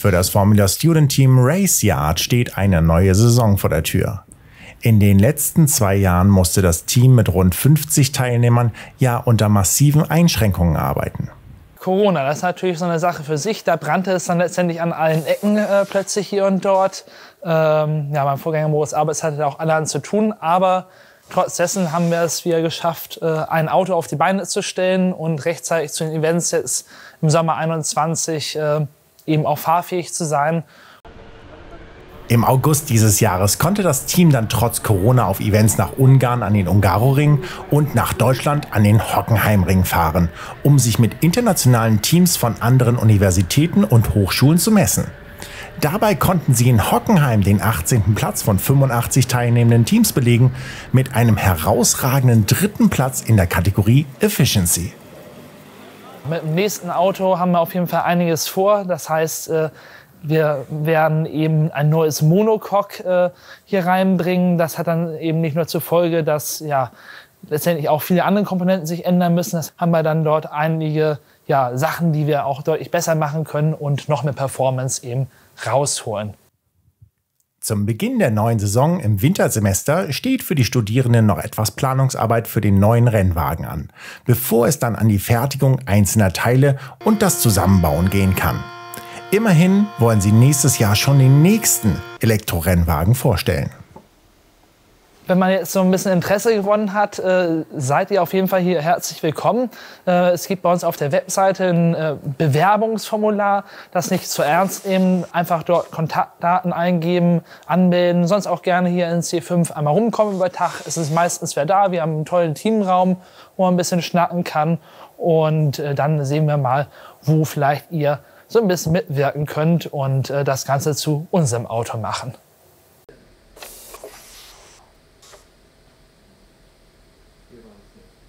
Für das Formula Student Team Race Yard steht eine neue Saison vor der Tür. In den letzten zwei Jahren musste das Team mit rund 50 Teilnehmern ja unter massiven Einschränkungen arbeiten. Corona, das ist natürlich so eine Sache für sich. Da brannte es dann letztendlich an allen Ecken äh, plötzlich hier und dort. Ähm, ja, mein Vorgänger Moritz Arbeit hatte auch allerhand zu tun, aber trotz dessen haben wir es wieder geschafft, äh, ein Auto auf die Beine zu stellen und rechtzeitig zu den Events jetzt im Sommer 21 äh, eben auch fahrfähig zu sein. Im August dieses Jahres konnte das Team dann trotz Corona auf Events nach Ungarn an den Ungaroring und nach Deutschland an den Hockenheimring fahren, um sich mit internationalen Teams von anderen Universitäten und Hochschulen zu messen. Dabei konnten sie in Hockenheim den 18. Platz von 85 teilnehmenden Teams belegen, mit einem herausragenden dritten Platz in der Kategorie Efficiency. Mit dem nächsten Auto haben wir auf jeden Fall einiges vor. Das heißt, äh, wir werden eben ein neues Monocoque äh, hier reinbringen. Das hat dann eben nicht nur zur Folge, dass ja letztendlich auch viele andere Komponenten sich ändern müssen. Das haben wir dann dort einige ja, Sachen, die wir auch deutlich besser machen können und noch mehr Performance eben rausholen. Zum Beginn der neuen Saison im Wintersemester steht für die Studierenden noch etwas Planungsarbeit für den neuen Rennwagen an, bevor es dann an die Fertigung einzelner Teile und das Zusammenbauen gehen kann. Immerhin wollen sie nächstes Jahr schon den nächsten Elektrorennwagen vorstellen wenn man jetzt so ein bisschen Interesse gewonnen hat, äh, seid ihr auf jeden Fall hier herzlich willkommen. Äh, es gibt bei uns auf der Webseite ein äh, Bewerbungsformular, das nicht zu ernst nehmen. Einfach dort Kontaktdaten eingeben, anmelden. Sonst auch gerne hier in C5 einmal rumkommen über Tag. Es ist meistens wer da. Wir haben einen tollen Teamraum, wo man ein bisschen schnacken kann. Und äh, dann sehen wir mal, wo vielleicht ihr so ein bisschen mitwirken könnt und äh, das Ganze zu unserem Auto machen. Give on his name.